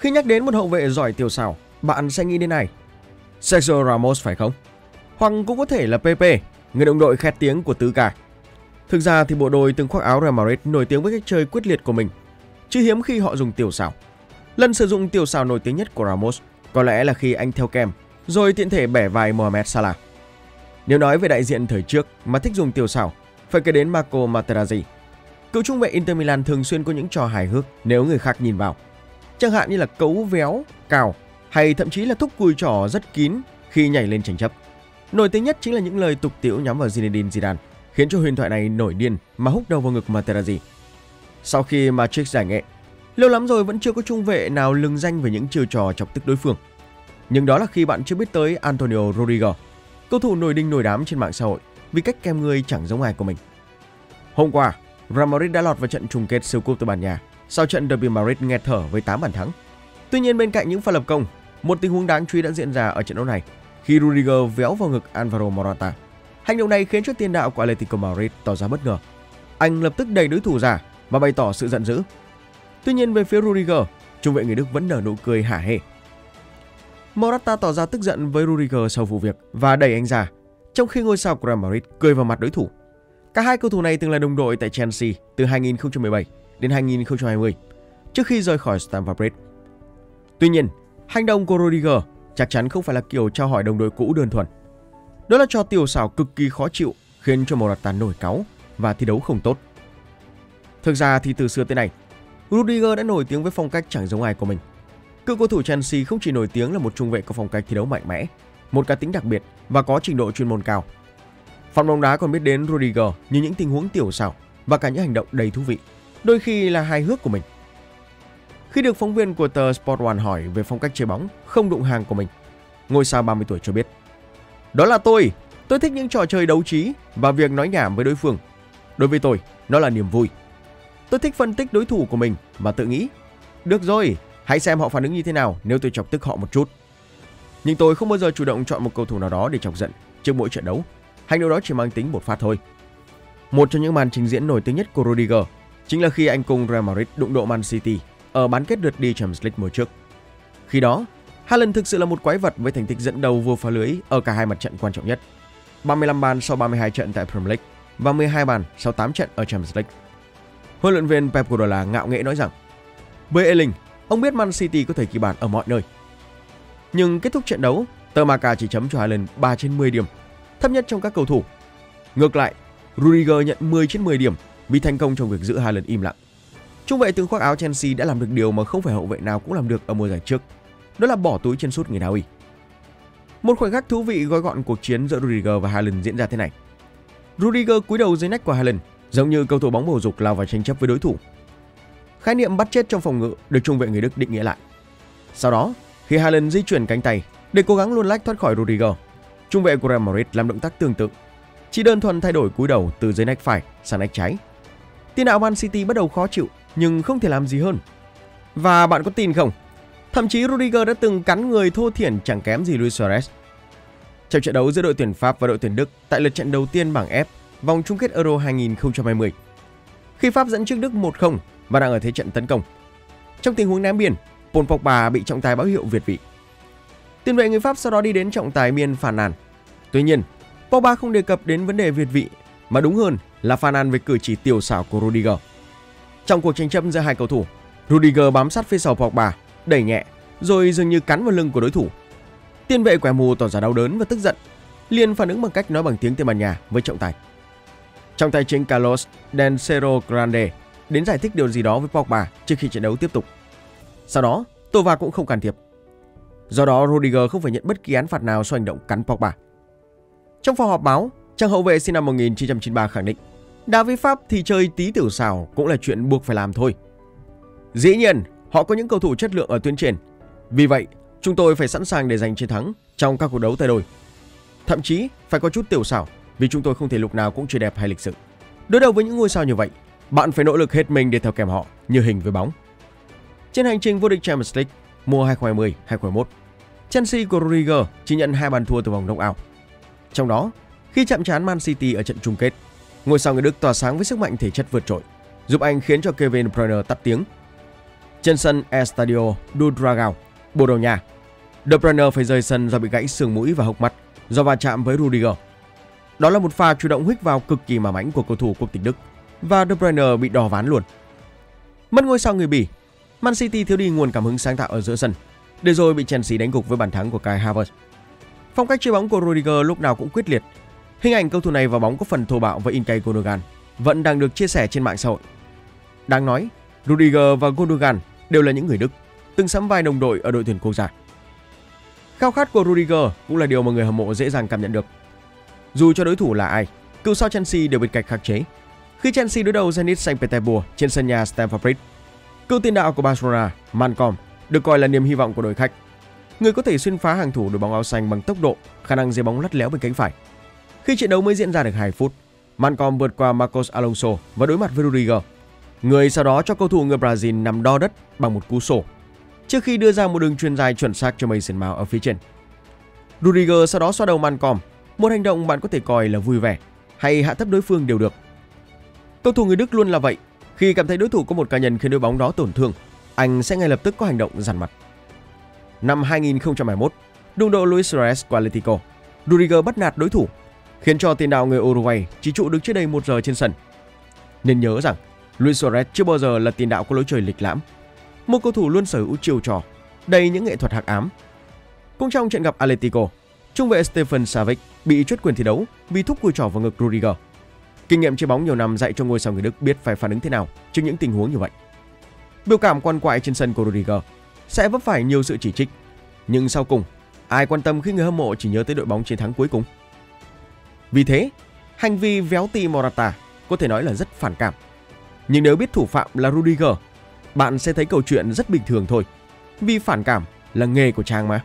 Khi nhắc đến một hậu vệ giỏi tiểu xảo, bạn sẽ nghĩ đến ai? Sergio Ramos phải không? Hoặc cũng có thể là Pepe, người đồng đội khét tiếng của tứ cả. Thực ra thì bộ đôi từng khoác áo Real Madrid nổi tiếng với cách chơi quyết liệt của mình, chứ hiếm khi họ dùng tiểu xảo. Lần sử dụng tiểu xảo nổi tiếng nhất của Ramos có lẽ là khi anh theo kem, rồi tiện thể bẻ vai Mohamed Salah. Nếu nói về đại diện thời trước mà thích dùng tiểu xảo, phải kể đến Marco Materazzi. Cựu trung vệ Inter Milan thường xuyên có những trò hài hước nếu người khác nhìn vào. Chẳng hạn như là cấu véo, cào hay thậm chí là thúc cùi trỏ rất kín khi nhảy lên tranh chấp. Nổi tiếng nhất chính là những lời tục tiễu nhắm vào Zinedine Zidane, khiến cho huyền thoại này nổi điên mà húc đầu vào ngực Materazzi. Sau khi Matrix giải nghệ, lâu lắm rồi vẫn chưa có trung vệ nào lừng danh về những chiêu trò chọc tức đối phương. Nhưng đó là khi bạn chưa biết tới Antonio Rodrigo, cầu thủ nổi đinh nổi đám trên mạng xã hội vì cách kem người chẳng giống ai của mình. Hôm qua, Real Madrid đã lọt vào trận chung kết siêu cúp Tây Ban Nha sau trận Derby Madrid nghẹt thở với 8 bàn thắng. Tuy nhiên bên cạnh những pha lập công, một tình huống đáng chú ý đã diễn ra ở trận đấu này khi Rudiger véo vào ngực Alvaro Morata. Hành động này khiến cho tiền đạo của Atletico Madrid tỏ ra bất ngờ. Anh lập tức đẩy đối thủ ra và bày tỏ sự giận dữ. Tuy nhiên về phía Rudiger, trung vệ người Đức vẫn nở nụ cười hả hê. Morata tỏ ra tức giận với Rudiger sau vụ việc và đẩy anh ra, trong khi ngôi sao của Real Madrid cười vào mặt đối thủ. Cả hai cầu thủ này từng là đồng đội tại Chelsea từ 2017 đến 2020, trước khi rời khỏi Stamford Bridge. Tuy nhiên, hành động của Rodriguez chắc chắn không phải là kiểu trao hỏi đồng đội cũ đơn thuần. Đó là trò tiểu xảo cực kỳ khó chịu, khiến cho Morata nổi cáu và thi đấu không tốt. Thực ra thì từ xưa tới nay, Rudiger đã nổi tiếng với phong cách chẳng giống ai của mình. Cựu cầu thủ Chelsea không chỉ nổi tiếng là một trung vệ có phong cách thi đấu mạnh mẽ, một cá tính đặc biệt và có trình độ chuyên môn cao. Fan bóng đá còn biết đến Rudiger như những tình huống tiểu xảo và cả những hành động đầy thú vị, đôi khi là hài hước của mình. Khi được phóng viên của tờ Sport One hỏi về phong cách chơi bóng không đụng hàng của mình, ngôi sao 30 tuổi cho biết. Đó là tôi, tôi thích những trò chơi đấu trí và việc nói nhảm với đối phương. Đối với tôi, nó là niềm vui. Tôi thích phân tích đối thủ của mình và tự nghĩ, được rồi, hãy xem họ phản ứng như thế nào nếu tôi chọc tức họ một chút. Nhưng tôi không bao giờ chủ động chọn một cầu thủ nào đó để chọc giận trước mỗi trận đấu. Hành động đó chỉ mang tính một phát thôi. Một trong những màn trình diễn nổi tiếng nhất của Rudiger chính là khi anh cùng Real Madrid đụng độ Man City ở bán kết lượt đi Champions League mùa trước. Khi đó, Haaland thực sự là một quái vật với thành tích dẫn đầu vua phá lưới ở cả hai mặt trận quan trọng nhất. 35 bàn sau 32 trận tại Premier League và 12 bàn sau 8 trận ở Champions League. Huấn luyện viên Pep Guardiola ngạo nghễ nói rằng: "Với Erling, ông biết Man City có thể ghi bàn ở mọi nơi." Nhưng kết thúc trận đấu, tờ Marca chỉ chấm cho Haaland 3 trên 10 điểm, thấp nhất trong các cầu thủ. Ngược lại, Rudiger nhận 10 trên 10 điểm vì thành công trong việc giữ Haaland im lặng. Trung vệ từng khoác áo Chelsea đã làm được điều mà không phải hậu vệ nào cũng làm được ở mùa giải trước, đó là bỏ túi chân sút người Na Uy. Một khoảnh khắc thú vị gói gọn cuộc chiến giữa Rudiger và Haaland diễn ra thế này. Rudiger cúi đầu dưới nách của Haaland, giống như cầu thủ bóng bầu dục lao vào tranh chấp với đối thủ. Khái niệm bắt chết trong phòng ngự được trung vệ người Đức định nghĩa lại. Sau đó, khi Haaland di chuyển cánh tay để cố gắng luồn lách thoát khỏi Rudiger, trung vệ của Real Madrid làm động tác tương tự, chỉ đơn thuần thay đổi cúi đầu từ dưới nách phải sang nách trái. Tiền đạo Man City bắt đầu khó chịu nhưng không thể làm gì hơn. Và bạn có tin không? Thậm chí Rudiger đã từng cắn người thô thiển chẳng kém gì Luis Suarez. Trong trận đấu giữa đội tuyển Pháp và đội tuyển Đức tại lượt trận đầu tiên bảng F vòng chung kết Euro 2020. Khi Pháp dẫn trước Đức 1-0 và đang ở thế trận tấn công. Trong tình huống ném biên, Paul Pogba bị trọng tài báo hiệu việt vị. Tiền vệ người Pháp sau đó đi đến trọng tài miên phản nàn. Tuy nhiên, Pogba không đề cập đến vấn đề việt vị mà đúng hơn là phàn nàn về cử chỉ tiểu xảo của Rudiger. Trong cuộc tranh chấp giữa hai cầu thủ, Rudiger bám sát phía sau Pogba, đẩy nhẹ, rồi dường như cắn vào lưng của đối thủ. Tiền vệ quẻ mù tỏ ra đau đớn và tức giận, liền phản ứng bằng cách nói bằng tiếng Tây Ban Nha với trọng tài. Trọng tài chính Carlos Dencero Grande đến giải thích điều gì đó với Pogba trước khi trận đấu tiếp tục. Sau đó, Tova cũng không can thiệp. Do đó, Rudiger không phải nhận bất kỳ án phạt nào sau hành động cắn Pogba. Trong phòng họp báo, Trang hậu vệ sinh năm 1993 khẳng định Đá với Pháp thì chơi tí tiểu xào cũng là chuyện buộc phải làm thôi. Dĩ nhiên, họ có những cầu thủ chất lượng ở tuyến trên. Vì vậy, chúng tôi phải sẵn sàng để giành chiến thắng trong các cuộc đấu tay đôi. Thậm chí phải có chút tiểu xảo vì chúng tôi không thể lúc nào cũng chơi đẹp hay lịch sự. Đối đầu với những ngôi sao như vậy, bạn phải nỗ lực hết mình để theo kèm họ như hình với bóng. Trên hành trình vô địch Champions League mùa 2020-2021, Chelsea của Rüdiger chỉ nhận hai bàn thua từ vòng knockout. Trong đó, khi chạm trán Man City ở trận chung kết, ngôi sao người Đức tỏa sáng với sức mạnh thể chất vượt trội, giúp anh khiến cho Kevin De Bruyne tắt tiếng. trên sân Estadio do Dragao, Bồ Đào Nha. De Bruyne phải rời sân do bị gãy xương mũi và hốc mắt do va chạm với Rudiger. Đó là một pha chủ động huých vào cực kỳ mà mãnh của cầu thủ quốc tịch Đức và De Bruyne bị đỏ ván luôn. Mất ngôi sao người Bỉ, Man City thiếu đi nguồn cảm hứng sáng tạo ở giữa sân, để rồi bị Chelsea đánh gục với bàn thắng của Kai Havertz. Phong cách chơi bóng của Rudiger lúc nào cũng quyết liệt. Hình ảnh cầu thủ này vào bóng có phần thô bạo với Inkay Gundogan vẫn đang được chia sẻ trên mạng xã hội. Đáng nói, Rudiger và Gundogan đều là những người Đức, từng sắm vai đồng đội ở đội tuyển quốc gia. Khao khát của Rudiger cũng là điều mà người hâm mộ dễ dàng cảm nhận được. Dù cho đối thủ là ai, cựu sao Chelsea đều bên cạnh khắc chế. Khi Chelsea đối đầu Zenit Saint Petersburg trên sân nhà Stamford Bridge, cựu tiền đạo của Barcelona, Mancom, được coi là niềm hy vọng của đội khách. Người có thể xuyên phá hàng thủ đội bóng áo xanh bằng tốc độ, khả năng dây bóng lắt léo bên cánh phải. Khi trận đấu mới diễn ra được 2 phút, Mancom vượt qua Marcos Alonso và đối mặt với Rudiger. Người sau đó cho cầu thủ người Brazil nằm đo đất bằng một cú sổ trước khi đưa ra một đường truyền dài chuẩn xác cho Mason Mount ở phía trên. Rudiger sau đó xoa đầu Mancom, một hành động bạn có thể coi là vui vẻ hay hạ thấp đối phương đều được. Cầu thủ người Đức luôn là vậy, khi cảm thấy đối thủ có một cá nhân khiến đội bóng đó tổn thương, anh sẽ ngay lập tức có hành động dằn mặt. Năm 2021, đụng độ Luis Suarez của Atletico, Rudiger bắt nạt đối thủ khiến cho tiền đạo người Uruguay chỉ trụ được chưa đầy một giờ trên sân. Nên nhớ rằng Luis Suarez chưa bao giờ là tiền đạo có lối chơi lịch lãm. Một cầu thủ luôn sở hữu chiêu trò, đầy những nghệ thuật hạc ám. Cũng trong trận gặp Atletico, trung vệ Stefan Savic bị truất quyền thi đấu vì thúc cùi trỏ vào ngực Rudiger. Kinh nghiệm chơi bóng nhiều năm dạy cho ngôi sao người Đức biết phải phản ứng thế nào trước những tình huống như vậy. Biểu cảm quan quại trên sân của Rudiger sẽ vấp phải nhiều sự chỉ trích, nhưng sau cùng, ai quan tâm khi người hâm mộ chỉ nhớ tới đội bóng chiến thắng cuối cùng? Vì thế, hành vi véo tì Morata có thể nói là rất phản cảm. Nhưng nếu biết thủ phạm là Rudiger, bạn sẽ thấy câu chuyện rất bình thường thôi. Vì phản cảm là nghề của Trang mà.